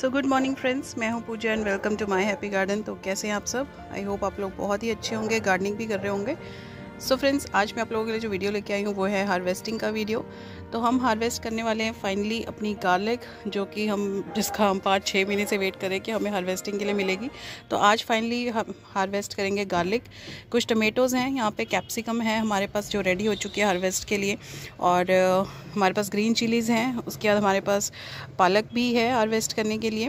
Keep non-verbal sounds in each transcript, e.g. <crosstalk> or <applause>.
So good morning friends मैं हूँ Puja and welcome to my happy garden तो कैसे हैं आप सब? आई होप आप लोग बहुत ही अच्छे होंगे गार्डनिंग भी कर रहे होंगे। सो so फ्रेंड्स आज मैं आप लोगों के लिए जो वीडियो लेके आई हूँ, वो है हार्वेस्टिंग का वीडियो तो हम हार्वेस्ट करने वाले हैं फाइनली अपनी गार्लिक जो कि हम, जिसका हम पाँच छः महीने से वेट करें कि हमें हार्वेस्टिंग के लिए मिलेगी. तो आज फाइनली हम हार्वेस्ट करेंगे गार्लिक कुछ टमेटोज़ हैं, यहाँ पे कैप्सिकम है हमारे पास, जो रेडी हो चुकी है हार्वेस्ट के लिए. और हमारे पास ग्रीन चिलीज़ हैं, उसके बाद हमारे पास पालक भी है हार्वेस्ट करने के लिए.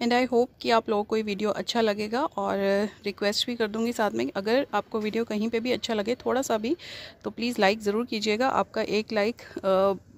एंड आई होप कि आप लोगों को ये वीडियो अच्छा लगेगा और रिक्वेस्ट भी कर दूँगी साथ में अगर आपको वीडियो कहीं पे भी अच्छा लगे थोड़ा सा भी तो प्लीज़ लाइक ज़रूर कीजिएगा। आपका एक लाइक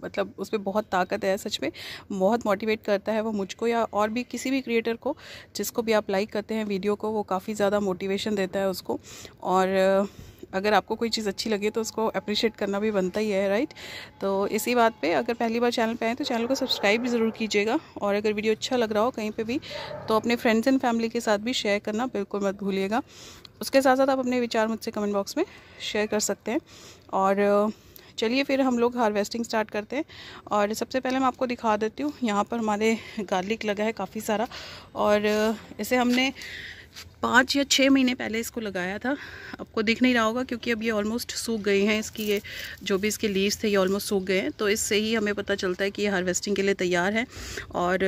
मतलब उस पर बहुत ताकत है सच में। बहुत मोटिवेट करता है वो मुझको या और भी किसी भी क्रिएटर को, जिसको भी आप लाइक करते हैं वीडियो को, वो काफ़ी ज़्यादा मोटिवेशन देता है उसको। और अगर आपको कोई चीज़ अच्छी लगे तो उसको अप्रिशिएट करना भी बनता ही है राइट तो इसी बात पे अगर पहली बार चैनल पे आए तो चैनल को सब्सक्राइब भी ज़रूर कीजिएगा। और अगर वीडियो अच्छा लग रहा हो कहीं पे भी तो अपने फ्रेंड्स एंड फैमिली के साथ भी शेयर करना बिल्कुल मत भूलिएगा। उसके साथ साथ आप अपने विचार मुझसे कमेंट बॉक्स में शेयर कर सकते हैं। और, चलिए फिर हम लोग हार्वेस्टिंग स्टार्ट करते हैं। और सबसे पहले मैं आपको दिखा देती हूँ, यहाँ पर हमारे गार्लिक लगा है काफ़ी सारा। और, इसे हमने पाँच या छः महीने पहले इसको लगाया था। आपको दिख नहीं रहा होगा क्योंकि अब ये ऑलमोस्ट सूख गए हैं, इसकी ये जो भी इसके लीव्स थे, ये ऑलमोस्ट सूख गए हैं। तो इससे ही हमें पता चलता है कि ये हार्वेस्टिंग के लिए तैयार है। और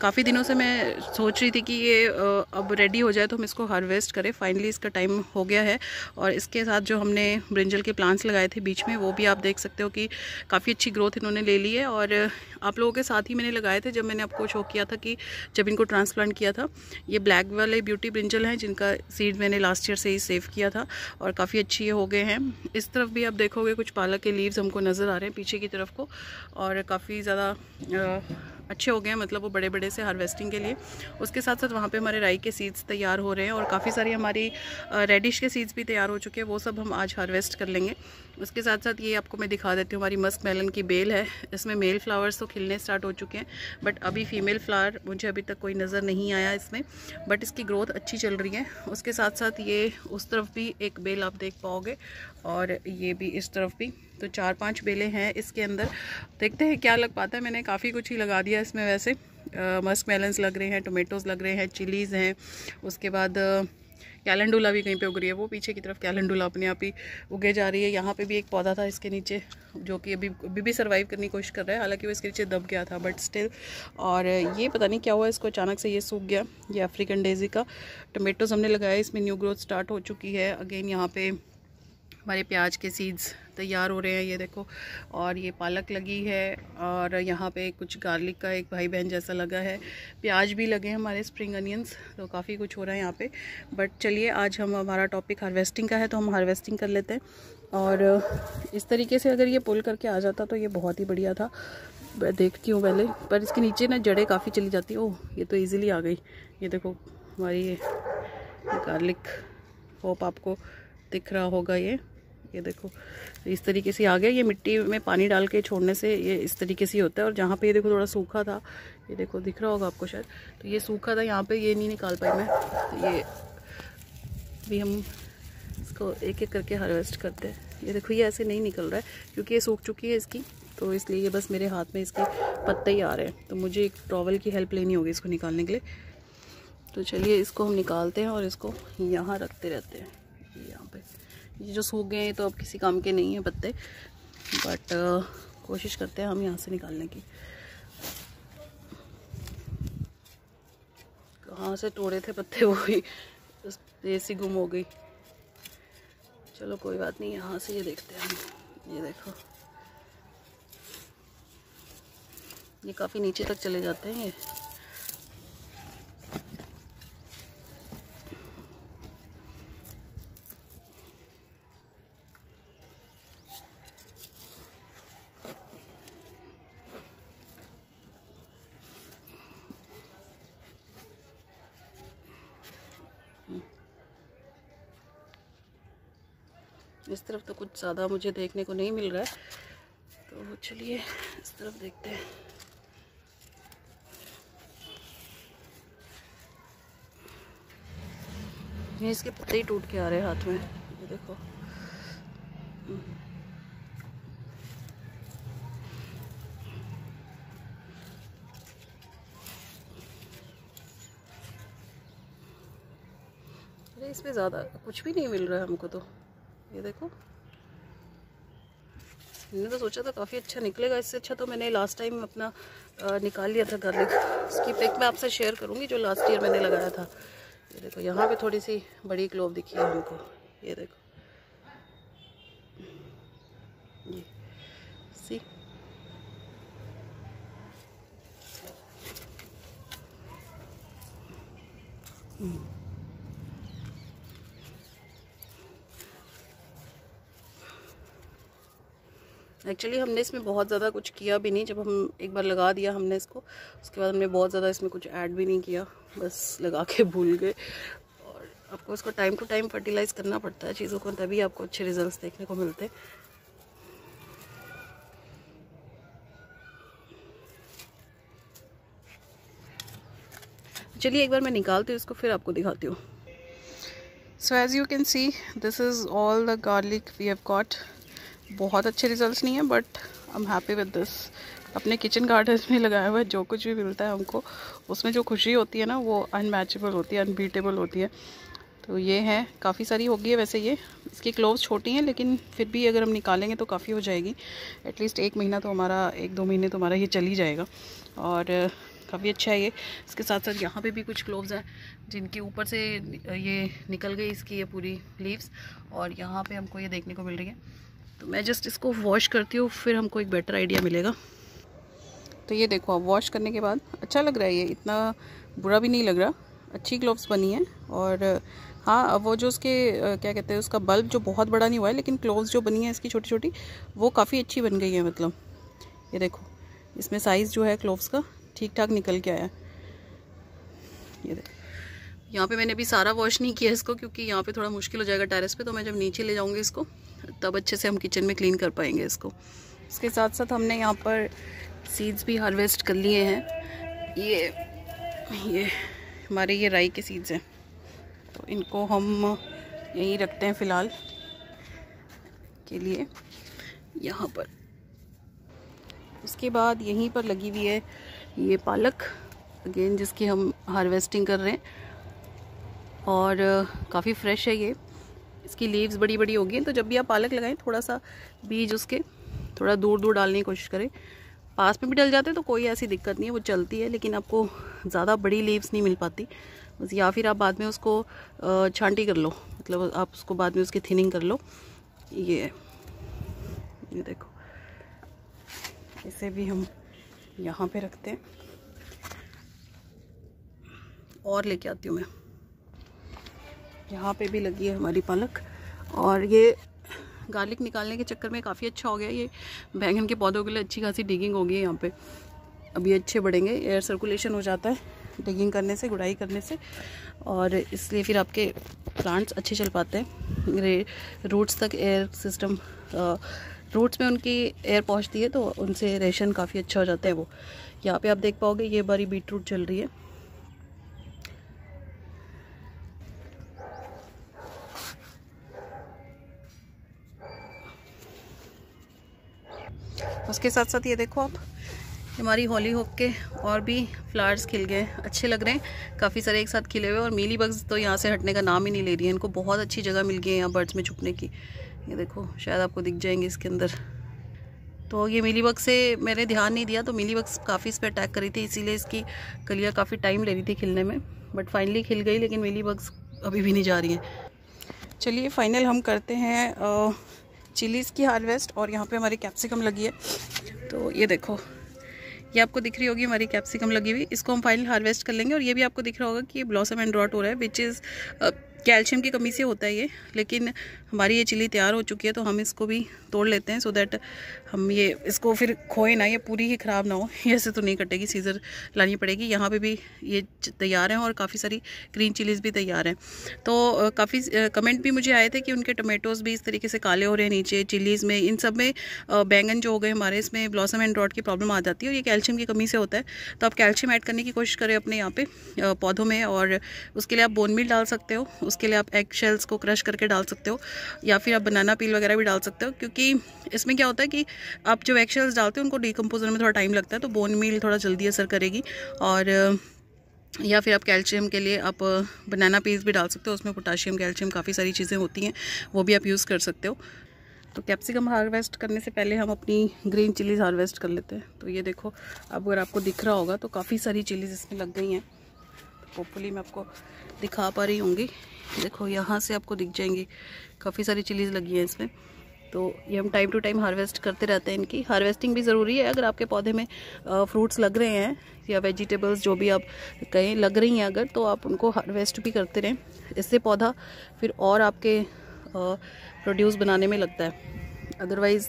काफ़ी दिनों से मैं सोच रही थी कि ये अब रेडी हो जाए तो हम इसको हार्वेस्ट करें। फाइनली इसका टाइम हो गया है। और इसके साथ जो हमने ब्रिंजल के प्लांट्स लगाए थे बीच में, वो भी आप देख सकते हो कि काफ़ी अच्छी ग्रोथ इन्होंने ले ली है। और, आप लोगों के साथ ही मैंने लगाए थे जब मैंने आपको शो किया था कि जब इनको ट्रांसप्लांट किया था, ये ब्लैक वाले ब्यूटी ब्रिंजल हैं जिनका सीड मैंने लास्ट ईयर से ही सेव किया था और काफ़ी अच्छी हो गए हैं। इस तरफ़ भी आप देखोगे कुछ पालक के लीव्स हमको नज़र आ रहे हैं पीछे की तरफ़ को और काफ़ी ज़्यादा अच्छे हो गए हैं मतलब वो बड़े बड़े से हार्वेस्टिंग के लिए। उसके साथ साथ वहाँ पे हमारे राई के सीड्स तैयार हो रहे हैं और काफ़ी सारी हमारी रेडिश के सीड्स भी तैयार हो चुके हैं, वो सब हम आज हार्वेस्ट कर लेंगे। उसके साथ साथ ये आपको मैं दिखा देती हूँ, हमारी मस्क मेलन की बेल है। इसमें मेल फ्लावर्स तो खिलने स्टार्ट हो चुके हैं बट अभी फीमेल फ्लावर मुझे अभी तक कोई नज़र नहीं आया इसमें बट इसकी ग्रोथ अच्छी चल रही है। उसके साथ साथ ये उस तरफ़ भी एक बेल आप देख पाओगे और ये भी इस तरफ़ भी। तो चार पाँच बेलें हैं इसके अंदर। देखते हैं क्या लग पाता है। मैंने काफ़ी कुछ ही लगा दिया इसमें वैसे। मस्क मेलन्स लग रहे हैं, टोमेटोज़ लग रहे हैं, चिलीज़ हैं। उसके बाद कैलेंडुला भी कहीं पे उग रही है। वो पीछे की तरफ़ कैलेंडुला अपने आप ही उगे जा रही है। यहाँ पे भी एक पौधा था इसके नीचे, जो कि अभी अभी भी सर्वाइव करने की कोशिश कर रहा है। हालाँकि वो इसके नीचे दब गया था बट स्टिल और ये पता नहीं क्या हुआ, इसको अचानक से ये सूख गया, ये अफ्रीकन डेजी का। टोमेटोज़ हमने लगाया, इसमें न्यू ग्रोथ स्टार्ट हो चुकी है। अगेन यहाँ पे हमारे प्याज के सीड्स तैयार हो रहे हैं, ये देखो। और ये पालक लगी है और यहाँ पे कुछ गार्लिक का एक भाई बहन जैसा लगा है। प्याज भी लगे हैं हमारे स्प्रिंग अनियंस तो काफ़ी कुछ हो रहा है यहाँ पे। बट चलिए, आज हम हमारा टॉपिक हार्वेस्टिंग का है तो हम हार्वेस्टिंग कर लेते हैं। और इस तरीके से अगर ये पुल करके आ जाता तो ये बहुत ही बढ़िया था। देखती हूँ पहले, पर इसके नीचे ना जड़ें काफ़ी चली जाती ओह, ये तो ईज़िली आ गई। ये देखो, हमारी ये गार्लिक होप आपको दिख रहा होगा ये। ये देखो, इस तरीके से आ गया। ये मिट्टी में पानी डाल के छोड़ने से ये इस तरीके से होता है। और जहाँ पे ये देखो थोड़ा सूखा था, ये देखो दिख रहा होगा आपको शायद। तो ये सूखा था, यहाँ पे ये नहीं निकाल पाई मैं। तो ये भी हम इसको एक एक करके हार्वेस्ट करते हैं। ये देखो, ये ऐसे नहीं निकल रहा है, क्योंकि ये सूख चुकी है इसकी। तो इसलिए ये बस मेरे हाथ में इसके पत्ते ही आ रहे हैं। तो मुझे एक टॉवल की हेल्प लेनी होगी इसको निकालने के लिए। तो चलिए, इसको हम निकालते हैं और इसको यहाँ रखते रहते हैं। ये जो सूख गए हैं तो अब किसी काम के नहीं है पत्ते। बट uh, कोशिश करते हैं हम यहाँ से निकालने की। कहाँ से तोड़े थे पत्ते वो भी? ऐसी गुम हो गई। चलो कोई बात नहीं यहाँ से ये देखते हैं हम। ये देखो। ये काफ़ी नीचे तक चले जाते हैं ये। तरफ़ तो कुछ ज़्यादा मुझे देखने को नहीं मिल रहा है। तो चलिए, इस तरफ़ देखते हैं। ये इसके पत्ते ही टूट के आ रहे हैं हाथ में। ये देखो। अरे इसमें ज़्यादा कुछ भी नहीं मिल रहा है हमको तो। ये देखो। मैंने तो सोचा था काफ़ी अच्छा निकलेगा, इससे अच्छा तो मैंने लास्ट टाइम अपना निकाल लिया था गार्लिक उसकी पिक मैं आपसे शेयर करूँगी जो लास्ट ईयर मैंने लगाया था। ये देखो, यहाँ पे थोड़ी सी बड़ी क्लोव दिखी है हमको। ये देखो। ये सी Mm. एक्चुअली हमने इसमें बहुत ज़्यादा कुछ किया भी नहीं। जब हम एक बार लगा दिया हमने इसको, उसके बाद हमने बहुत ज़्यादा इसमें कुछ ऐड भी नहीं किया। बस लगा के भूल गए। और आपको इसको टाइम टू टाइम फर्टिलाइज़ करना पड़ता है चीज़ों को, तभी आपको अच्छे रिज़ल्ट देखने को मिलते चलिए एक बार मैं निकालती हूँ इसको, फिर आपको दिखाती हूँ। So as you can see this is all the garlic we have got बहुत अच्छे रिजल्ट्स नहीं है but I am happy with this अपने किचन गार्डन में लगाया हुआ जो कुछ भी मिलता है हमको, उसमें जो खुशी होती है ना, वो अनमैचेबल होती है अनबीटेबल होती है। तो ये है, काफ़ी सारी होगी है वैसे ये। इसकी क्लोव्स छोटी हैं, लेकिन फिर भी अगर हम निकालेंगे तो काफ़ी हो जाएगी। एटलीस्ट एक महीना तो हमारा, एक दो महीने तो हमारा ये चल ही जाएगा। और, काफ़ी अच्छा है ये। इसके साथ साथ यहाँ पे भी कुछ क्लोव्स हैं, जिनके ऊपर से ये निकल गई इसकी ये पूरी लीव्स और यहाँ पे हमको ये देखने को मिल रही है। तो मैं जस्ट इसको वॉश करती हूँ फिर हमको एक बेटर आइडिया मिलेगा। तो ये देखो आप वॉश करने के बाद अच्छा लग रहा है ये इतना बुरा भी नहीं लग रहा। अच्छी ग्लोव्स बनी है और हाँ वो जो उसके क्या कहते हैं उसका बल्ब जो बहुत बड़ा नहीं हुआ है लेकिन क्लोव्स जो बनी है इसकी छोटी छोटी वो काफ़ी अच्छी बन गई है मतलब। ये देखो इसमें साइज़ जो है क्लोव्स का ठीक ठाक निकल के आया। ये देखो। यहाँ पे मैंने अभी सारा वॉश नहीं किया इसको क्योंकि यहाँ पे थोड़ा मुश्किल हो जाएगा टेरेस पे तो मैं जब नीचे ले जाऊँगी इसको तब अच्छे से हम किचन में क्लीन कर पाएँगे इसको। इसके साथ साथ हमने यहाँ पर सीड्स भी हार्वेस्ट कर लिए हैं। ये ये, हमारे ये राई के सीड्स हैं। तो इनको हम यहीं रखते हैं फ़िलहाल के लिए, यहाँ पर। उसके बाद यहीं पर लगी हुई है ये पालक अगेन जिसकी हम हार्वेस्टिंग कर रहे हैं। और काफ़ी फ्रेश है ये। इसकी लीव्स बड़ी बड़ी होगी तो जब भी आप पालक लगाएँ थोड़ा सा बीज उसके थोड़ा दूर दूर डालने की कोशिश करें। पास में भी डल जाते हैं तो कोई ऐसी दिक्कत नहीं है, वो चलती है, लेकिन आपको ज़्यादा बड़ी लीव्स नहीं मिल पाती। बस या फिर आप बाद में उसको छांटी कर लो मतलब आप उसको बाद में उसकी थिनिंग कर लो। ये ये देखो। इसे भी हम यहाँ पे रखते हैं। और लेके आती हूँ मैं। यहाँ पे भी लगी है हमारी पालक। और ये गार्लिक निकालने के चक्कर में काफ़ी अच्छा हो गया। ये बैंगन के पौधों के लिए अच्छी खासी डिगिंग होगी यहाँ पे। अभी अच्छे बढ़ेंगे। एयर सर्कुलेशन हो जाता है डिगिंग करने से, गुड़ाई करने से। और इसलिए फिर आपके प्लांट्स अच्छे चल पाते हैं। रूट्स तक एयर सिस्टम रूट्स में उनकी एयर पहुँचती है तो उनसे रेशन काफ़ी अच्छा हो जाता है वो। यहाँ पर आप देख पाओगे, ये बारी बीट रूट चल रही है। उसके साथ साथ ये देखो आप, हमारी होली होक के और भी फ्लावर्स खिल गए अच्छे लग रहे हैं। काफ़ी सारे एक साथ खिले हुए और मीली बग्स तो यहाँ से हटने का नाम ही नहीं ले रही है। इनको बहुत अच्छी जगह मिल गई है यहाँ बर्ड्स में छुपने की। ये देखो, शायद आपको दिख जाएँगे इसके अंदर। तो ये मिली बग से मैंने ध्यान नहीं दिया तो मिली बग्स काफ़ी इस पर अटैक करी थी, इसीलिए इसकी कलियाँ काफ़ी टाइम ले रही थी खिलने में। बट फाइनली खिल गई, लेकिन मिली बग्स अभी भी नहीं जा रही हैं। चलिए फाइनल हम करते हैं चिलीज़ की हार्वेस्ट और यहाँ पे हमारी कैप्सिकम लगी है। तो ये देखो, ये आपको दिख रही होगी हमारी कैप्सिकम लगी हुई। इसको हम फाइनल हार्वेस्ट कर लेंगे और ये भी आपको दिख रहा होगा कि ये ब्लॉसम एंड रॉट हो रहा है विच इज़ कैल्शियम की कमी से होता है ये, लेकिन हमारी ये चिली तैयार हो चुकी है तो हम इसको भी तोड़ लेते हैं सो दैट हम ये, इसको फिर खोए ना, ये पूरी ही ख़राब ना हो <laughs> ऐसे तो नहीं कटेगी, सीज़र लानी पड़ेगी। यहाँ पे भी ये तैयार हैं और काफ़ी सारी ग्रीन चिलीज़ भी तैयार हैं। तो काफ़ी कमेंट भी मुझे आए थे कि उनके टोमेटोज़ भी इस तरीके से काले हो रहे हैं नीचे, चिलीज़ में, इन सब में बैंगन जो हो गए हमारे, इसमें ब्लॉसम एंड ड्रॉट की प्रॉब्लम आ जाती है और ये कैल्शियम की कमी से होता है। तो आप कैल्शियम ऐड करने की कोशिश करें अपने यहाँ पर पौधों में और उसके लिए आप बोन मिल डाल सकते हो उसके लिए आप एग शेल्स को क्रश करके डाल सकते हो, या फिर आप बनाना पील वगैरह भी डाल सकते हो, क्योंकि इसमें क्या होता है कि आप जो एग शेल्स डालते हो, उनको डिकम्पोज में थोड़ा टाइम लगता है तो बोन मील थोड़ा जल्दी असर करेगी, और, या फिर आप कैल्शियम के लिए आप बनाना पीस भी डाल सकते हो, उसमें पोटाशियम कैल्शियम काफ़ी सारी चीज़ें होती हैं, वो भी आप यूज़ कर सकते हो। तो कैप्सिकम हार्वेस्ट करने से पहले हम अपनी ग्रीन चिलीज़ हार्वेस्ट कर लेते हैं। तो ये देखो, अब अगर आपको दिख रहा होगा तो काफ़ी सारी चिलीज़ इसमें लग गई हैं। होपफुली मैं आपको दिखा पा रही होंगी। देखो, यहाँ से आपको दिख जाएँगी। काफ़ी सारी चिलीज़ लगी हैं इसमें। तो ये हम टाइम टू टाइम हार्वेस्ट करते रहते हैं इनकी। हार्वेस्टिंग भी ज़रूरी है। अगर आपके पौधे में फ्रूट्स लग रहे हैं या वेजिटेबल्स जो भी आप कहें, लग रही हैं अगर तो आप उनको हार्वेस्ट भी करते रहें। इससे पौधा फिर और आपके प्रोड्यूस बनाने में लगता है। अदरवाइज़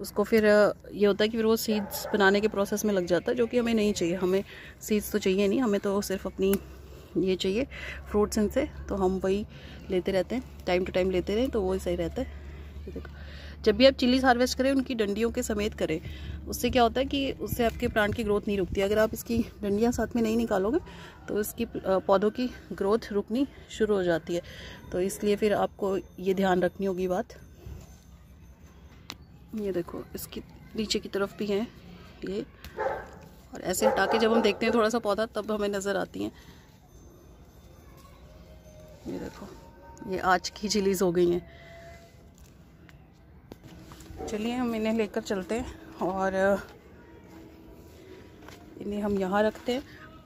उसको फिर ये होता है कि फिर वो सीड्स बनाने के प्रोसेस में लग जाता है, जो कि हमें नहीं चाहिए। हमें सीड्स तो चाहिए नहीं। हमें तो सिर्फ़ अपनी ये चाहिए फ्रूट्स इनसे। तो हम वही लेते रहते हैं। टाइम टू टाइम लेते रहें तो वही सही रहता है। देखो। जब भी आप चिलीज हार्वेस्ट करें, उनकी डंडियों के समेत करें। उससे क्या होता है कि उससे आपके प्लांट की ग्रोथ नहीं रुकती। अगर आप इसकी डंडियाँ साथ में नहीं निकालोगे तो इसकी पौधों की ग्रोथ रुकनी शुरू हो जाती है। तो इसलिए फिर आपको ये ध्यान रखनी होगी बात। ये देखो, इसकी नीचे की तरफ़ भी है ये। और ऐसे हटा के जब हम देखते हैं थोड़ा सा पौधा, तब हमें नज़र आती हैं। ये देखो। ये आज की चिलीज़ हो गई हैं। चलिए हम इन्हें लेकर चलते हैं और इन्हें हम यहाँ रखते हैं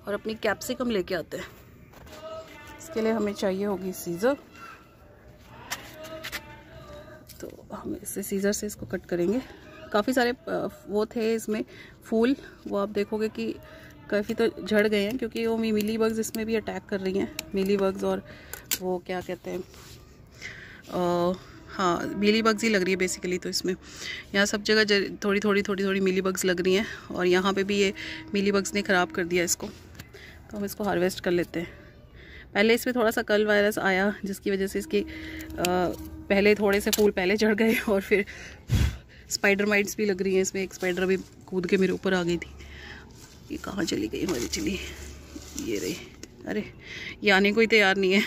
और अपनी कैप्सिकम लेके आते हैं। इसके लिए हमें चाहिए होगी सीज़र। तो हम इससे सीज़र से इसको कट करेंगे। काफ़ी सारे वो थे इसमें फूल। वो आप देखोगे कि काफ़ी तो झड़ गए हैं क्योंकि वो मिली बग्स इसमें भी अटैक कर रही हैं। मिली बग्स और वो क्या कहते हैं हाँ मिली बग्स ही लग रही है बेसिकली तो इसमें। यहाँ सब जगह थोड़ी थोड़ी थोड़ी थोड़ी मिली बग्स लग रही हैं और यहाँ पे भी ये मिली बग्स ने ख़राब कर दिया इसको। तो हम इसको हार्वेस्ट कर लेते हैं। पहले इसमें थोड़ा सा कल वायरस आया जिसकी वजह से इसकी आ, पहले थोड़े से फूल पहले चढ़ गए <laughs> और फिर स्पाइडर माइट्स भी लग रही हैं इसमें। एक स्पाइडर अभी कूद के मेरे ऊपर आ गई थी। ये कहाँ चली गई हमारी चली? ये रही। अरे ये आने को ही तैयार नहीं है।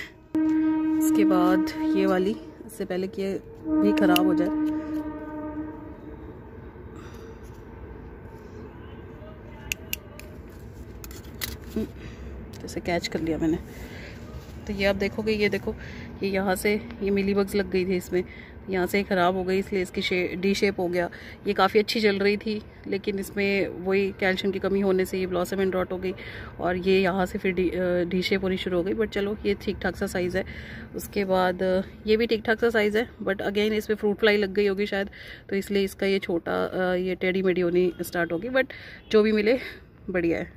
इसके बाद ये वाली इससे पहले कि ये भी ख़राब हो जाए। हम्म, जैसे कैच कर लिया मैंने। तो ये आप देखोगे ये देखो। ये यहाँ से ये मिली बग्स लग गई थी इसमें। यहाँ से ख़राब हो गई, इसलिए इसकी शे, डी शेप हो गया। ये काफ़ी अच्छी चल रही थी, लेकिन इसमें वही कैल्शियम की कमी होने से ये ब्लॉसम एंड रॉट हो गई और ये यहाँ से फिर डी डी शेप होनी शुरू हो गई। बट चलो, ये ठीक ठाक सा साइज़ है। उसके बाद ये भी ठीक ठाक सा साइज़ है बट अगेन इसमें फ्रूट फ्लाई लग गई होगी शायद तो इसलिए इसका ये छोटा ये टेढ़ी मेढ़ी होनी स्टार्ट होगी। बट जो भी मिले, बढ़िया है।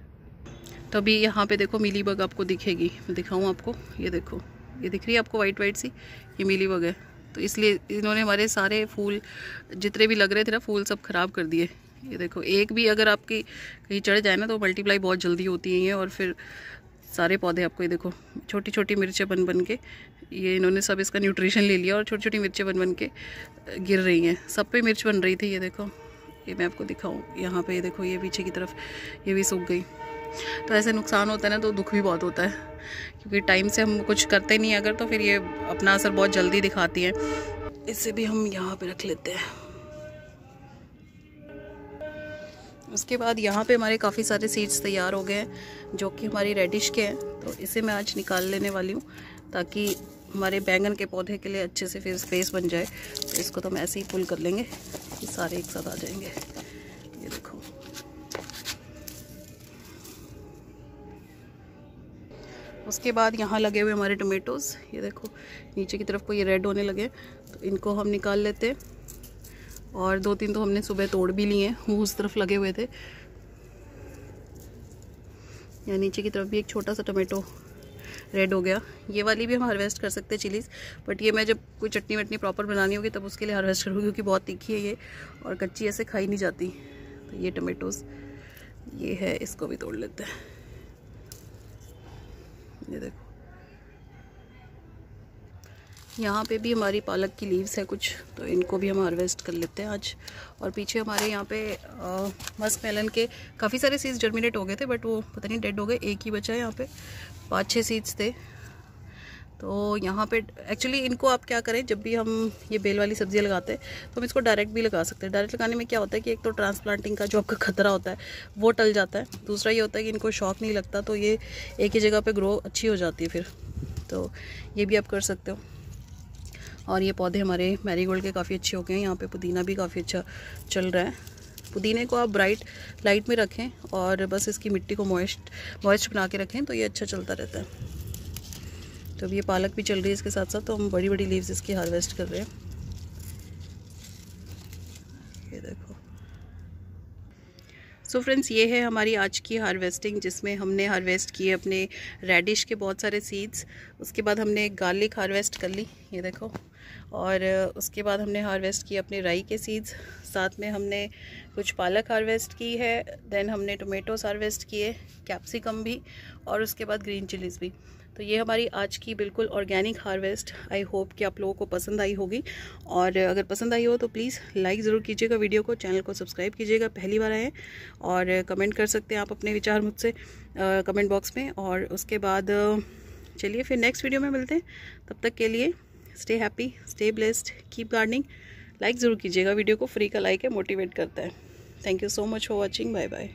तो अभी यहाँ पे देखो मिली बग आपको दिखेगी। मैं दिखाऊँ आपको, ये देखो। ये दिख रही है आपको वाइट वाइट सी? ये मिली वगैरह। तो इसलिए इन्होंने हमारे सारे फूल, जितने भी लग रहे थे ना, फूल सब ख़राब कर दिए। ये देखो, एक भी अगर आपकी कहीं चढ़ जाए ना तो मल्टीप्लाई बहुत जल्दी होती है और फिर सारे पौधे आपको ये देखो छोटी छोटी मिर्चें बन बन के, ये इन्होंने सब इसका न्यूट्रिशन ले लिया, और छोटी छोटी मिर्चें बन बन के गिर रही हैं। सब पे मिर्च बन रही थी, ये देखो। ये मैं आपको दिखाऊँ, यहाँ पे ये देखो, ये पीछे की तरफ़, ये भी सूख गई। तो ऐसे नुकसान होता है ना तो दुख भी बहुत होता है। क्योंकि टाइम से हम कुछ करते नहीं अगर तो फिर ये अपना असर बहुत जल्दी दिखाती है। इसे भी हम यहाँ पे रख लेते हैं। उसके बाद यहाँ पे हमारे काफ़ी सारे सीड्स तैयार हो गए हैं, जो कि हमारी रेडिश के हैं। तो इसे मैं आज निकाल लेने वाली हूँ, ताकि हमारे बैंगन के पौधे के लिए अच्छे से फिर स्पेस बन जाए। तो इसको तो हम ऐसे ही पुल कर लेंगे सारे एक साथ आ जाएँगे। उसके बाद यहाँ लगे हुए हमारे टोमेटोज़ ये देखो, नीचे की तरफ़ को ये रेड होने लगे। तो इनको हम निकाल लेते। और दो तीन तो हमने सुबह तोड़ भी लिए, वो उस तरफ़ लगे हुए थे। यहाँ नीचे की तरफ़ भी एक छोटा सा टोमेटो रेड हो गया। ये वाली भी हम हार्वेस्ट कर सकते हैं चिलीज़ बट ये मैं जब कोई चटनी वटनी प्रॉपर बनानी होगी, तब उसके लिए हार्वेस्ट करूँगी, क्योंकि बहुत तीखी है ये, और कच्ची ऐसे खाई नहीं जाती। तो ये टोमेटोज़ ये है, इसको भी तोड़ लेते हैं। ये देखो। यहाँ पे भी हमारी पालक की लीव्स है कुछ तो इनको भी हम हार्वेस्ट कर लेते हैं आज। और पीछे हमारे यहाँ पे मस्क मेलन के काफ़ी सारे सीड्स जर्मिनेट हो गए थे बट वो पता नहीं डेड हो गए, एक ही बचा है यहाँ पे। पाँच छः सीड्स थे। तो यहाँ पे एक्चुअली इनको आप क्या करें, जब भी हम ये बेल वाली सब्ज़ियाँ लगाते हैं तो हम इसको डायरेक्ट भी लगा सकते हैं। डायरेक्ट लगाने में क्या होता है कि एक तो ट्रांसप्लांटिंग का जो आपका खतरा होता है, वो टल जाता है। दूसरा ये होता है कि इनको शौक नहीं लगता तो ये एक ही जगह पर ग्रो अच्छी हो जाती है फिर। तो ये भी आप कर सकते हो। और ये पौधे हमारे मैरीगोल्ड के काफ़ी अच्छे हो गए हैं, यहाँ पे पुदीना भी काफ़ी अच्छा चल रहा है। पुदीने को आप ब्राइट लाइट में रखें और बस इसकी मिट्टी को मॉइस्ट मॉइस्ट बना के रखें तो ये अच्छा चलता रहता है। तो अब ये पालक भी चल रही है इसके साथ साथ तो हम बड़ी बड़ी लीव्स इसकी हार्वेस्ट कर रहे हैं। ये देखो। सो so फ्रेंड्स ये है हमारी आज की हार्वेस्टिंग जिसमें हमने हार्वेस्ट किए अपने रेडिश के बहुत सारे सीड्स उसके बाद हमने गार्लिक हार्वेस्ट कर ली, ये देखो। और उसके बाद हमने हार्वेस्ट किए अपने राई के सीड्स साथ में हमने कुछ पालक हार्वेस्ट की है देन हमने टोमेटोस हार्वेस्ट किए कैप्सिकम भी, और उसके बाद ग्रीन चिलीज़ भी। तो ये हमारी आज की बिल्कुल ऑर्गेनिक हार्वेस्ट आई होप कि आप लोगों को पसंद आई होगी। और अगर पसंद आई हो तो प्लीज़ लाइक ज़रूर कीजिएगा वीडियो को चैनल को सब्सक्राइब कीजिएगा, पहली बार आए और कमेंट कर सकते हैं आप अपने विचार मुझसे कमेंट बॉक्स में। और उसके बाद चलिए फिर नेक्स्ट वीडियो में मिलते हैं। तब तक के लिए stay happy stay blessed keep gardening like ज़रूर कीजिएगा वीडियो को फ्री का लाइक है मोटिवेट करता है। Thank you so much for watching bye bye